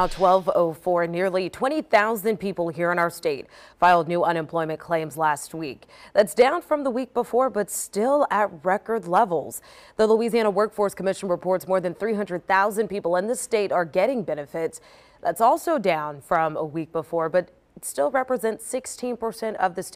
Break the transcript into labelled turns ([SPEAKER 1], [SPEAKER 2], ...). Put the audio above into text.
[SPEAKER 1] Now 1204, nearly 20,000 people here in our state filed new unemployment claims last week. That's down from the week before, but still at record levels. The Louisiana Workforce Commission reports more than 300,000 people in the state are getting benefits. That's also down from a week before, but it still represents 16% of the state.